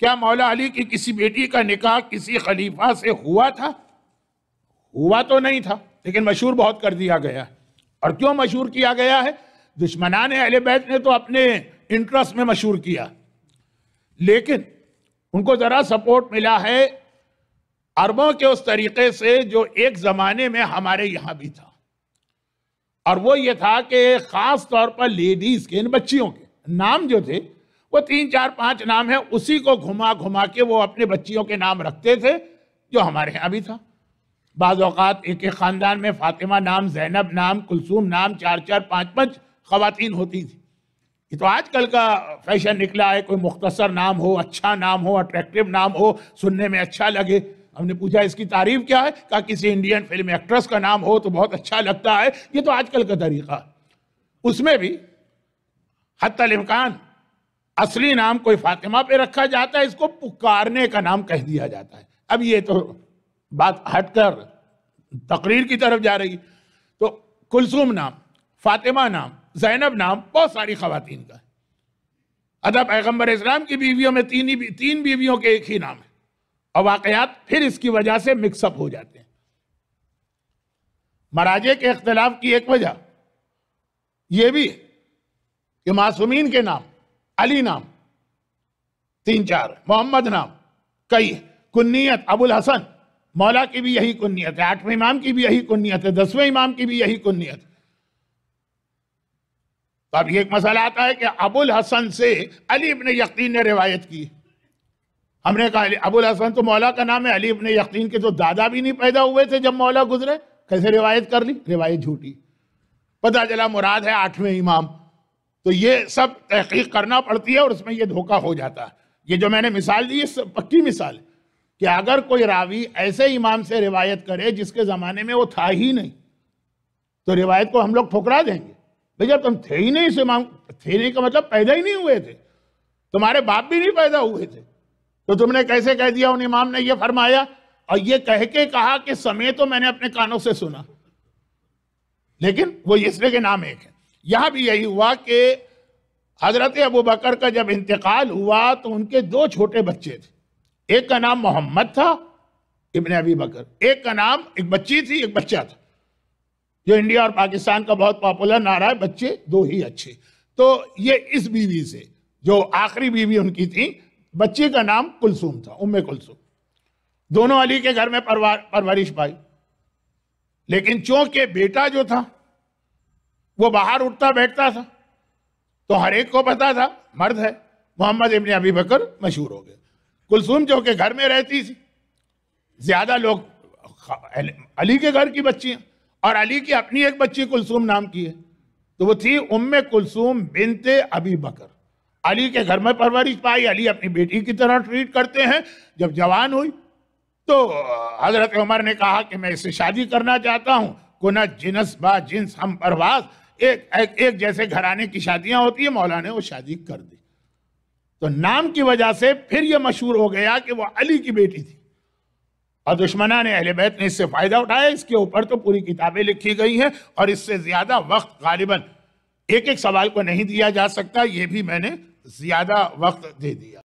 क्या मौला अली की किसी बेटी का निकाह किसी खलीफा से हुआ था? हुआ तो नहीं था, लेकिन मशहूर बहुत कर दिया गया। है और क्यों मशहूर किया गया है? दुश्मनान अहले बैत ने तो अपने इंटरेस्ट में मशहूर किया। लेकिन उनको ज़रा सपोर्ट मिला है अरबों के उस तरीके से जो एक ज़माने में हमारे यहाँ भी था। और वो ये था कि ख़ास तौर पर लेडीज़ के, इन बच्चियों के, नाम जो थे वो तीन, चार, पाँच नाम है, उसी को घुमा घुमा के वो अपने बच्चियों के नाम रखते थे, जो हमारे यहाँ भी था। बाज़ अवत एक एक ख़ानदान में फातिमा नाम, जैनब नाम, कुलसूम नाम, चार चार, पाँच पाँच खातन होती थी। ये तो आजकल का फ़ैशन निकला है, कोई मुख्तसर नाम हो अच्छा नाम हो, अट्रैक्टिव नाम हो, सुनने में अच्छा लगे। हमने पूछा, इसकी तारीफ़ क्या है? कहा, किसी इंडियन फ़िल्म एक्ट्रेस का नाम हो तो बहुत अच्छा लगता है। ये तो आजकल का तरीका उसमें भी हतमकान असली नाम कोई फातिमा पे रखा जाता है, इसको पुकारने का नाम कह दिया जाता है। अब ये तो बात हटकर तकरीर की तरफ़ जा रही। तो कुलसूम नाम, फातिमा नाम, जैनब नाम, बहुत सारी खातन का है। अदा पैगंबर इस्लाम की बीवियों में तीन ही तीन बीवियों के एक ही नाम है। और वाकयात फिर इसकी वजह से मिक्सअप हो जाते हैं। मराजे के इख्तलाफ की एक वजह यह भी है कि मासूमीन के नाम अली नाम, तीन चार, मोहम्मद नाम, कई कुन्नीत अबुल हसन, मौला की भी यही कुन्नीत है, आठवें इमाम की भी यही कुन्नीत है, दसवें इमाम की भी यही कुन्नीत तो अब एक मसला आता है कि अबुल हसन से अली इबन यकीन ने रिवायत की। हमने कहा अबुल हसन तो मौला का नाम है, अली इबन यकीन के तो दादा भी नहीं पैदा हुए थे जब मौला गुजरे। कैसे रिवायत कर ली? रिवायत झूठी। पता चला मुराद है आठवें इमाम। तो ये सब तहकीक करना पड़ती है और उसमें ये धोखा हो जाता है। ये जो मैंने मिसाल दी, ये पक्की मिसाल है कि अगर कोई रावी ऐसे इमाम से रिवायत करे जिसके ज़माने में वो था ही नहीं तो रिवायत को हम लोग ठुकरा देंगे। भैया, तुम थे ही नहीं इस इमाम, थे नहीं का मतलब पैदा ही नहीं हुए थे। तुम्हारे बाप भी नहीं पैदा हुए थे। तो तुमने कैसे कह दिया उन इमाम ने ये फरमाया? और ये कह के कहा कि समय तो मैंने अपने कानों से सुना। लेकिन वो इसलिए के नाम एक है। यहाँ भी यही हुआ कि हज़रत अबू बकर का जब इंतकाल हुआ तो उनके दो छोटे बच्चे थे। एक का नाम मोहम्मद था, इबन अबी बकर। एक का नाम, एक बच्ची थी, एक बच्चा था। जो इंडिया और पाकिस्तान का बहुत पॉपुलर नारा है, बच्चे दो ही अच्छे। तो ये इस बीवी से, जो आखिरी बीवी उनकी थी, बच्ची का नाम कुलसुम था, उम्मे कुलसुम। दोनों अली के घर में परवरिश पाई। लेकिन चूँकि बेटा जो था वो बाहर उठता बैठता था। तो हर एक को पता था, मर्द है, मोहम्मद इबन अभी बकर मशहूर हो गए। कुलसूम जो के घर में रहती थी, ज़्यादा लोग अली के घर की बच्चियाँ और अली की अपनी एक बच्ची कुलसूम नाम की है। तो वो थी उम्मे कुलसूम बिनते अभी बकर। अली के घर में परवरिश पाई, अली अपनी बेटी की तरह ट्रीट करते हैं, जब जवान हुई तो हज़रत उमर ने कहा कि मैं इससे शादी करना चाहता हूँ, कुना जिनस बा जिन्स, हम परवाज एक, एक एक जैसे घराने की शादियाँ होती है मौला ने वो शादी कर दी। तो नाम की वजह से फिर यह मशहूर हो गया कि वो अली की बेटी थी। और दुश्मना ने अहले बैत ने इससे फ़ायदा उठाया इसके ऊपर तो पूरी किताबें लिखी गई हैं और इससे ज़्यादा वक्त गालिबन। एक एक सवाल को नहीं दिया जा सकता ये भी मैंने ज़्यादा वक्त दे दिया।